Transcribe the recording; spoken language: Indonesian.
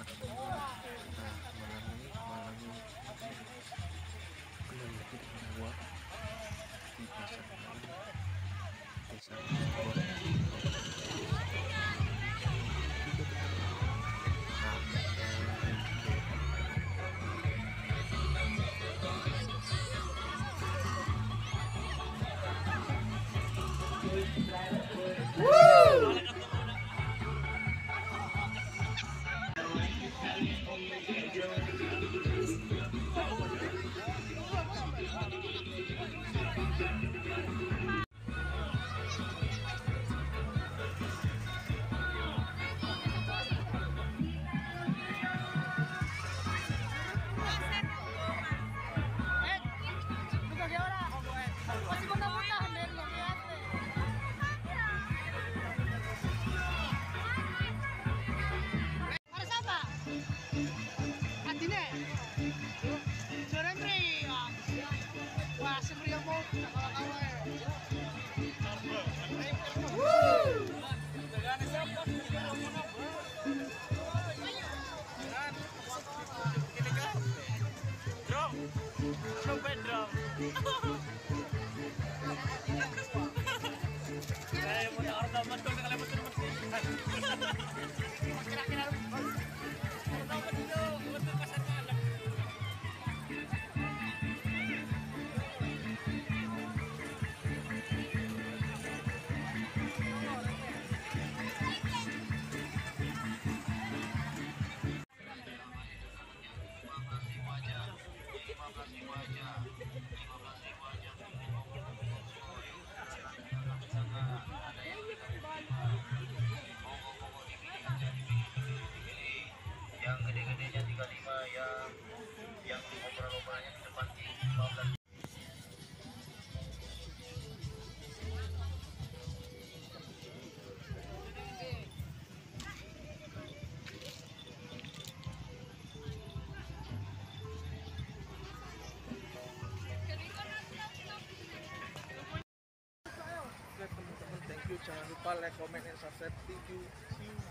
sebagai keponakan nah lagi dengan gua di depan 15 teman-teman thank you. Jangan lupa like comment and subscribe. Thank you